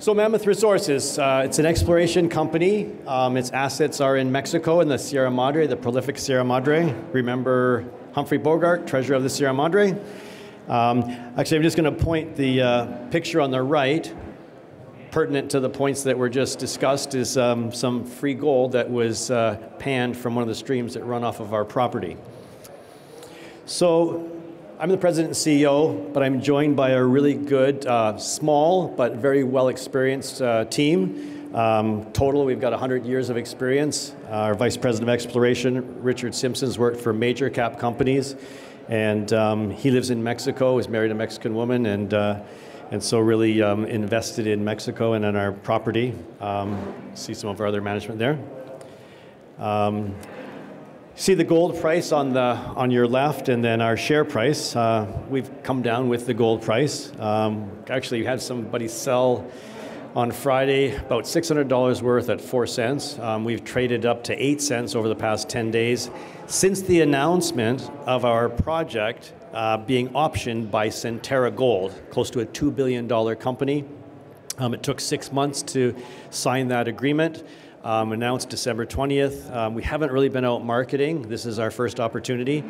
So Mammoth Resources, uh, it's an exploration company. Um, its assets are in Mexico in the Sierra Madre, the prolific Sierra Madre. Remember Humphrey Bogart, treasure of the Sierra Madre? Um, actually, I'm just going to point the uh, picture on the right, pertinent to the points that were just discussed, is um, some free gold that was uh, panned from one of the streams that run off of our property. So I'm the president and CEO, but I'm joined by a really good, uh, small, but very well experienced uh, team. Um, total, we've got 100 years of experience. Uh, our vice president of exploration, Richard Simpson's worked for major cap companies, and um, he lives in Mexico, is married a Mexican woman, and, uh, and so really um, invested in Mexico and in our property. Um, see some of our other management there. See the gold price on the on your left, and then our share price. Uh, we've come down with the gold price. Um, actually, we had somebody sell on Friday about $600 worth at four cents. Um, we've traded up to eight cents over the past 10 days since the announcement of our project uh, being optioned by Centerra Gold, close to a $2 billion company. Um, it took six months to sign that agreement um, announced December 20th. Um, we haven't really been out marketing. This is our first opportunity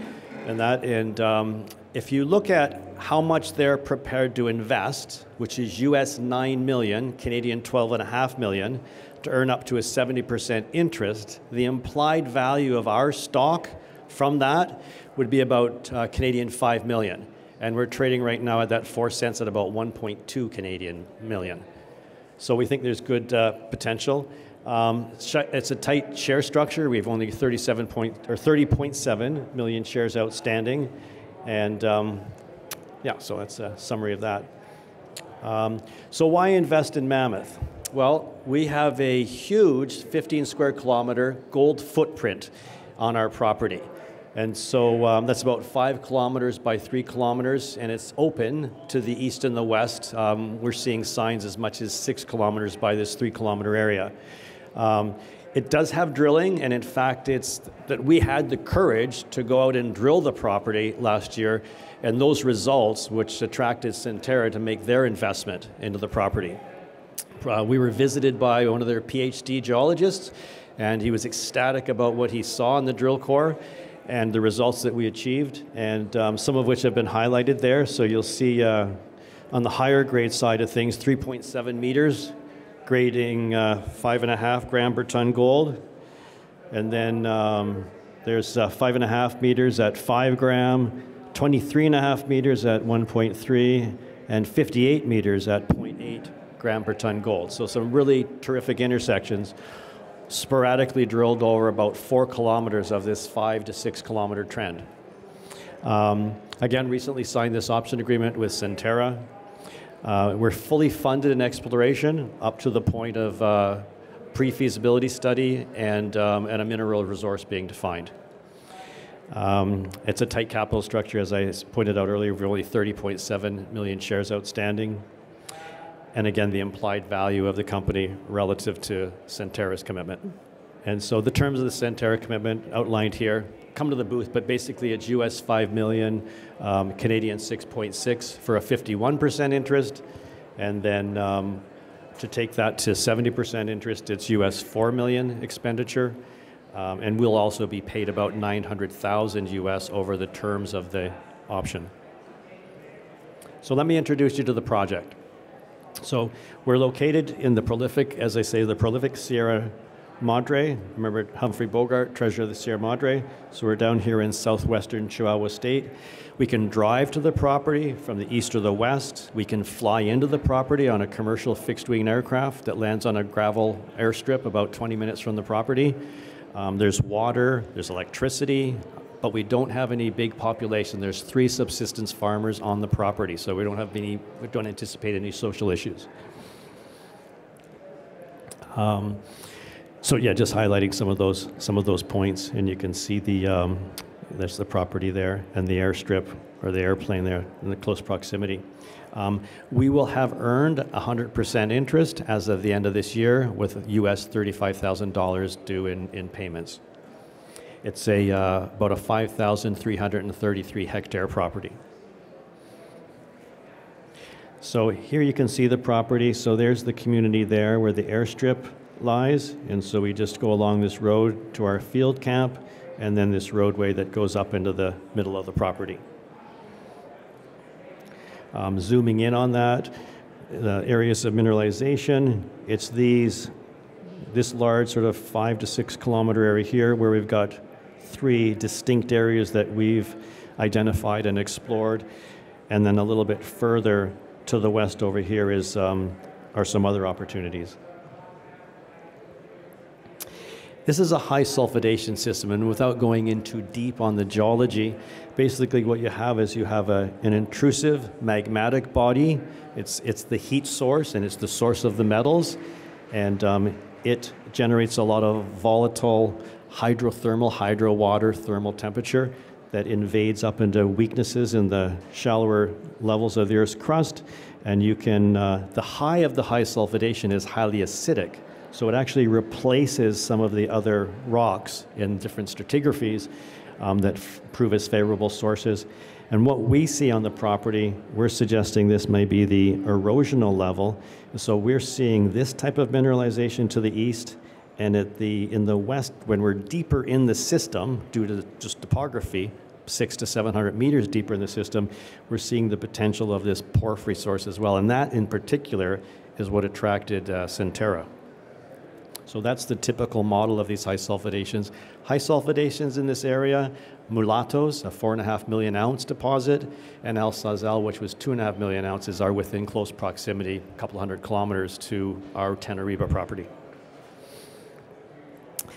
and that. And um, if you look at how much they're prepared to invest, which is US 9 million, Canadian 12.5 million, to earn up to a 70% interest, the implied value of our stock from that would be about uh, Canadian 5 million. And we're trading right now at that 4 cents at about 1.2 Canadian million. So we think there's good uh, potential. Um, it's a tight share structure. We have only 37 point, or 30.7 million shares outstanding, and um, yeah, so that's a summary of that. Um, so why invest in Mammoth? Well, we have a huge 15 square kilometer gold footprint on our property. And so um, that's about five kilometers by three kilometers, and it's open to the east and the west. Um, we're seeing signs as much as six kilometers by this three kilometer area. Um, it does have drilling, and in fact, it's that we had the courage to go out and drill the property last year, and those results, which attracted Centerra to make their investment into the property. Uh, we were visited by one of their PhD geologists, and he was ecstatic about what he saw in the drill core and the results that we achieved, and um, some of which have been highlighted there. So you'll see uh, on the higher grade side of things, 3.7 meters grading uh, five and a half gram per ton gold. And then um, there's uh, five and a half meters at five gram, 23 and a half meters at 1.3, and 58 meters at 0.8 gram per ton gold. So some really terrific intersections, sporadically drilled over about four kilometers of this five to six kilometer trend. Um, again, recently signed this option agreement with Centerra. Uh, we're fully funded in exploration up to the point of uh, pre-feasibility study and, um, and a mineral resource being defined. Um, it's a tight capital structure, as I pointed out earlier, we're only 30.7 million shares outstanding. And again, the implied value of the company relative to Centerra's commitment. And so the terms of the Centerra commitment outlined here, come to the booth, but basically it's US 5 million, um, Canadian 6.6 for a 51% interest. And then um, to take that to 70% interest, it's US 4 million expenditure. Um, and we'll also be paid about 900,000 US over the terms of the option. So let me introduce you to the project. So we're located in the prolific, as I say, the prolific Sierra Madre. Remember Humphrey Bogart, treasure of the Sierra Madre. So we're down here in southwestern Chihuahua State. We can drive to the property from the east or the west. We can fly into the property on a commercial fixed wing aircraft that lands on a gravel airstrip about 20 minutes from the property. Um, there's water, there's electricity, but we don't have any big population. There's three subsistence farmers on the property, so we don't have any, we don't anticipate any social issues. Um, so yeah, just highlighting some of those some of those points, and you can see the um, there's the property there and the airstrip or the airplane there in the close proximity. Um, we will have earned 100% interest as of the end of this year with US $35,000 due in, in payments. It's a, uh, about a 5,333 hectare property. So here you can see the property. So there's the community there where the airstrip lies. And so we just go along this road to our field camp and then this roadway that goes up into the middle of the property. Um, zooming in on that, the areas of mineralization, it's these, this large sort of five to six kilometer area here where we've got three distinct areas that we've identified and explored. And then a little bit further to the west over here is, um, are some other opportunities. This is a high sulfidation system, and without going into deep on the geology, basically what you have is you have a, an intrusive magmatic body. It's, it's the heat source, and it's the source of the metals, and um, it generates a lot of volatile hydrothermal, hydro water thermal temperature that invades up into weaknesses in the shallower levels of the Earth's crust. And you can, uh, the high of the high sulfidation is highly acidic. So it actually replaces some of the other rocks in different stratigraphies um, that prove as favorable sources. And what we see on the property, we're suggesting this may be the erosional level. So we're seeing this type of mineralization to the east, and at the in the west, when we're deeper in the system due to just topography, six to 700 meters deeper in the system, we're seeing the potential of this porphyry source as well. And that in particular is what attracted uh, Centerra. So that's the typical model of these high sulfidations. High sulfidations in this area, Mulatos, a four and a half million ounce deposit, and El Sauzal, which was two and a half million ounces, are within close proximity, a couple hundred kilometers to our Tenoriba property.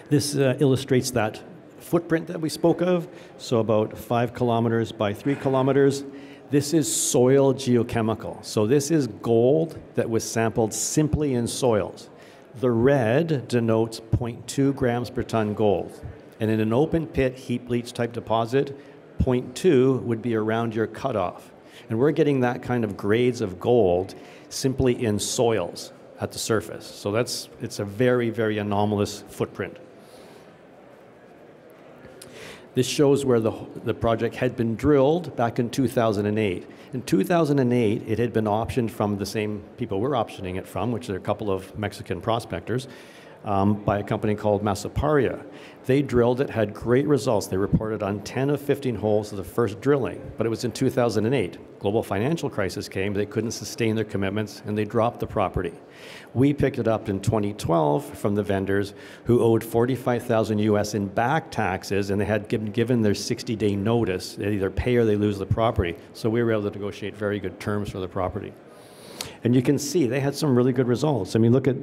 This uh, illustrates that footprint that we spoke of, so about five kilometers by three kilometers. This is soil geochemical. So this is gold that was sampled simply in soils. The red denotes 0.2 grams per ton gold. And in an open pit heap leach type deposit, 0.2 would be around your cutoff. And we're getting that kind of grades of gold simply in soils at the surface. So that's it's a very, very anomalous footprint. This shows where the, the project had been drilled back in 2008. In 2008, it had been optioned from the same people we're optioning it from, which are a couple of Mexican prospectors, um, by a company called Masaparia. They drilled it, had great results. They reported on 10 of 15 holes of the first drilling, but it was in 2008. Global financial crisis came, they couldn't sustain their commitments, and they dropped the property. We picked it up in 2012 from the vendors who owed 45,000 US in back taxes, and they had given, given their 60-day notice. They either pay or they lose the property. So we were able to negotiate very good terms for the property. And you can see they had some really good results. I mean, look at,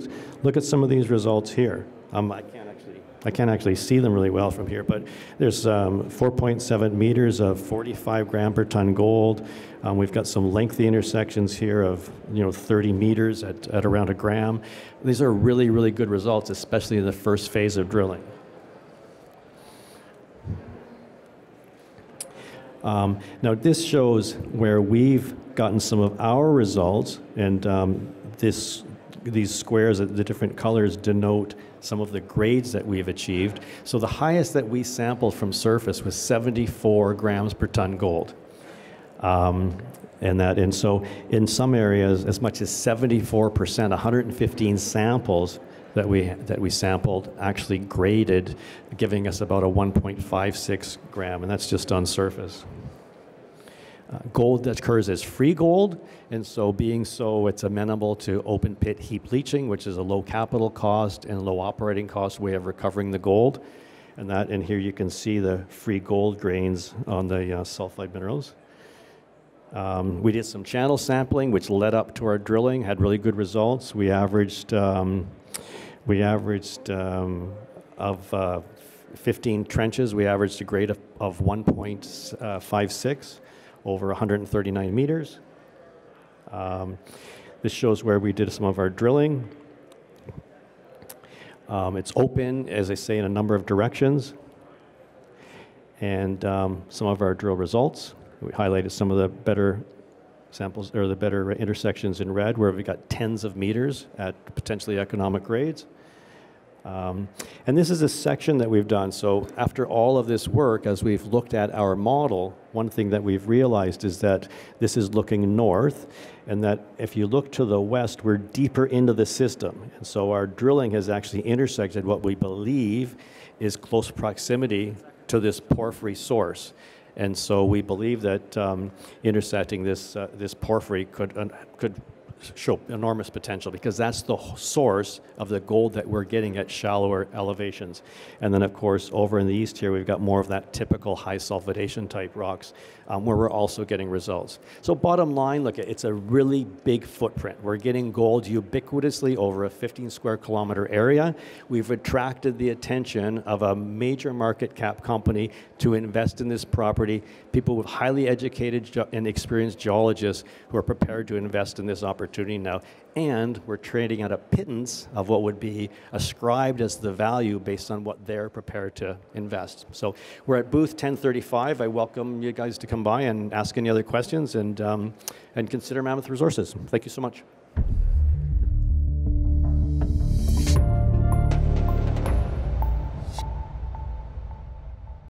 look at some of these results here. Um, I can't actually, I can't actually see them really well from here, but there's um, 4.7 meters of 45 gram per ton gold. Um, we've got some lengthy intersections here of you know 30 meters at, at around a gram. These are really, really good results, especially in the first phase of drilling. Um, now this shows where we've gotten some of our results, and um, this, these squares, the different colors denote some of the grades that we've achieved. So the highest that we sampled from surface was 74 grams per ton gold. Um, and that, and so in some areas, as much as 74%, 115 samples that we that we sampled actually graded, giving us about a 1.56 gram, and that's just on surface. Uh, gold that occurs as free gold, and so being so, it's amenable to open pit heap leaching, which is a low capital cost and low operating cost way of recovering the gold. And that, and here you can see the free gold grains on the uh, sulfide minerals. Um, we did some channel sampling, which led up to our drilling, had really good results. We averaged, um, we averaged um, of uh, 15 trenches, we averaged a grade of, of 1.56 over 139 meters. Um, this shows where we did some of our drilling. Um, it's open, as I say, in a number of directions. And um, some of our drill results. We highlighted some of the better samples or the better intersections in red where we got tens of meters at potentially economic grades. Um, and this is a section that we've done. So after all of this work, as we've looked at our model, one thing that we've realized is that this is looking north, and that if you look to the west, we're deeper into the system. And so our drilling has actually intersected what we believe is close proximity to this porphyry source. And so we believe that um, intersecting this, uh, this porphyry could, uh, could show enormous potential because that's the source of the gold that we're getting at shallower elevations. And then, of course, over in the east here, we've got more of that typical high sulfidation type rocks um, where we're also getting results. So, bottom line, look, it's a really big footprint. We're getting gold ubiquitously over a 15 square kilometer area. We've attracted the attention of a major market cap company to invest in this property, people with highly educated and experienced geologists who are prepared to invest in this opportunity opportunity now, and we're trading at a pittance of what would be ascribed as the value based on what they're prepared to invest. So we're at booth 1035. I welcome you guys to come by and ask any other questions and, um, and consider Mammoth Resources. Thank you so much.